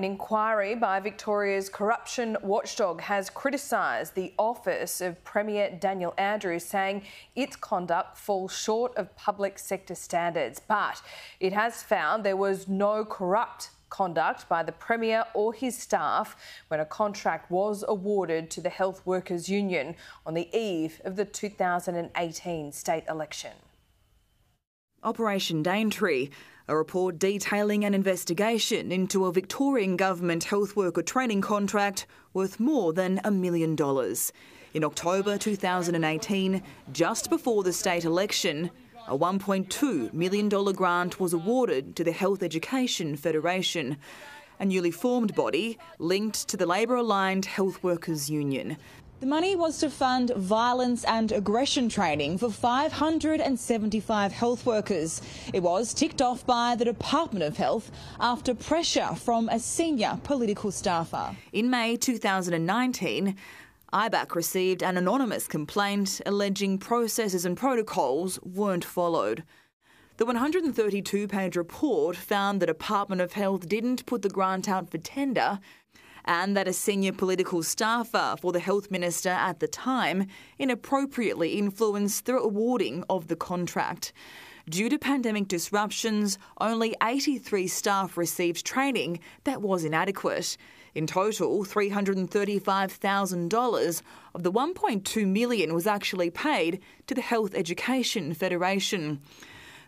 an inquiry by Victoria's corruption watchdog has criticised the office of Premier Daniel Andrews, saying its conduct falls short of public sector standards. But it has found there was no corrupt conduct by the Premier or his staff when a contract was awarded to the Health Workers Union on the eve of the 2018 state election. Operation Daintree, a report detailing an investigation into a Victorian government health worker training contract worth more than a million dollars. In October 2018, just before the state election, a $1.2 million grant was awarded to the Health Education Federation, a newly formed body linked to the Labor aligned Health Workers Union. The money was to fund violence and aggression training for 575 health workers. It was ticked off by the Department of Health after pressure from a senior political staffer. In May 2019, IBAC received an anonymous complaint alleging processes and protocols weren't followed. The 132 page report found the Department of Health didn't put the grant out for tender and that a senior political staffer for the health minister at the time inappropriately influenced the awarding of the contract. Due to pandemic disruptions, only 83 staff received training that was inadequate. In total, $335,000 of the 1.2 million was actually paid to the Health Education Federation.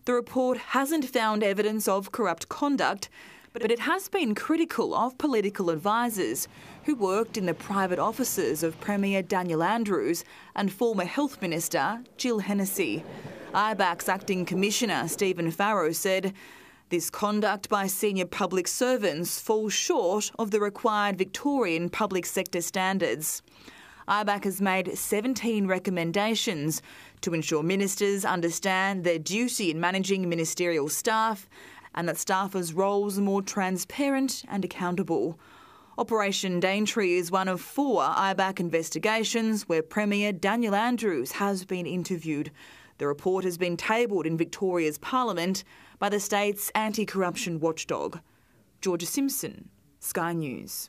The report hasn't found evidence of corrupt conduct, but it has been critical of political advisers who worked in the private offices of Premier Daniel Andrews and former Health Minister Jill Hennessy. IBAC's acting commissioner Stephen Farrow said this conduct by senior public servants falls short of the required Victorian public sector standards. IBAC has made 17 recommendations to ensure ministers understand their duty in managing ministerial staff and that staffers' roles are more transparent and accountable. Operation Daintree is one of four IBAC investigations where Premier Daniel Andrews has been interviewed. The report has been tabled in Victoria's Parliament by the state's anti corruption watchdog. Georgia Simpson, Sky News.